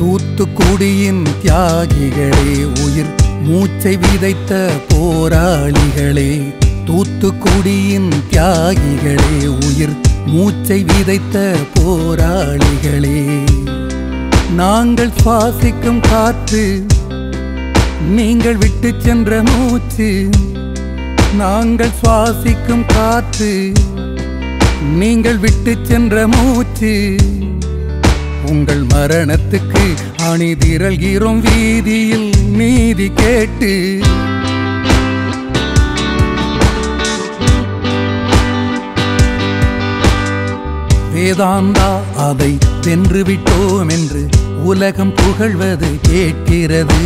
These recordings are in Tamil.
தூத்துக்குடியின் தியாகிகளே உயிர் மூச்சை விதைத்த போராளிகளே தூத்துக்குடியின் தியாகிகளே உயிர் மூச்சை விதைத்த போராளிகளே. நாங்கள் சுவாசிக்கும் காற்று நீங்கள் விட்டு சென்ற மூச்சு நாங்கள் சுவாசிக்கும் காற்று நீங்கள் விட்டு சென்ற மூச்சு. உங்கள் மரணத்துக்கு அணிதிரள்கிறோம் வீதியில் நீதி கேட்டு. வேதாந்தா அதை வென்று விட்டோம் என்று உலகம் புகழ்வது கேட்கிறது.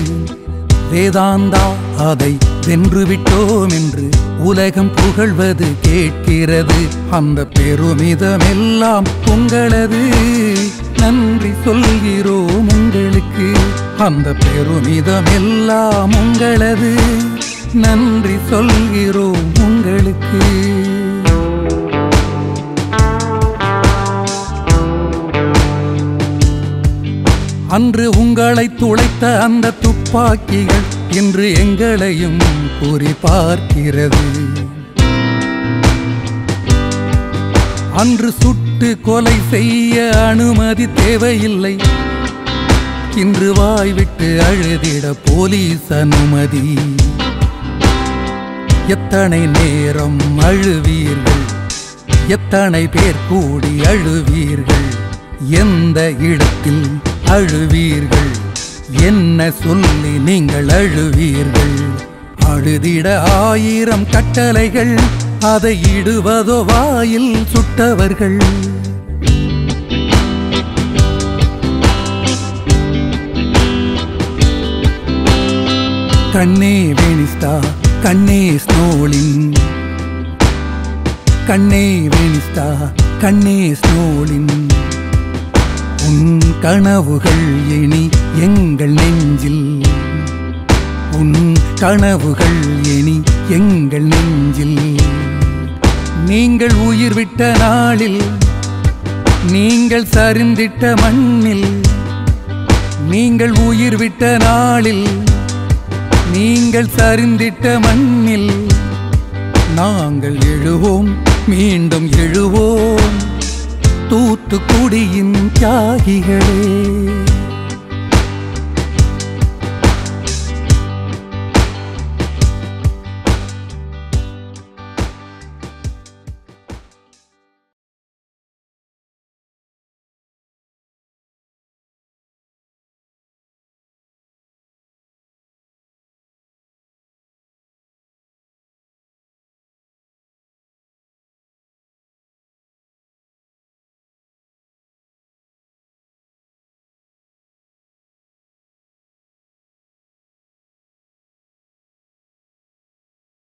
வேதாந்தா அதை வென்று விட்டோம் என்று உலகம் புகழ்வது கேட்கிறது. அந்த பெருமிதமெல்லாம் உங்களது. நன்றி சொல்கிறோம் உங்களுக்கு. அந்த பெருமிதமெல்லாம் உங்களது. நன்றி சொல்கிறோம் உங்களுக்கு. அன்று உங்களை துளைத்த அந்த துப்பாக்கிகள் இன்று எங்களையும் குறி பார்க்கிறது. அன்று சுட்டு கொலை செய்ய அனுமதி தேவையில்லை. இன்று வாய்விட்டு அழுதிட போலீஸ் அனுமதி. எத்தனை நேரம் அழுவீர்கள்? எத்தனை பேர் கூடி அழுவீர்கள்? எந்த இடத்தில் அழுவீர்கள்? என்ன சொல்லி நீங்கள் அழுவீர்கள்? அழுதிட ஆயிரம் கட்டளைகள் அதை இடுவதோ வாயில் சுட்டவர்கள். கண்ணே வேணிஸ்தா கண்ணே ஸ்னோலின். கண்ணே வேணிஸ்தா கண்ணே ஸ்னோலின். உன் கனவுகள் இனி எங்கள் நெஞ்சில். உன் கனவுகள் இனி எங்கள் நெஞ்சில். நீங்கள் உயிர் விட்ட நாளில் நீங்கள் சரிந்திட்ட மண்ணில் நீங்கள் உயிர் விட்ட நாளில் நீங்கள் சரிந்திட்ட மண்ணில். நாங்கள் எழுவோம் மீண்டும் எழுவோம் தூத்துக்குடியின் தியாகிகளே.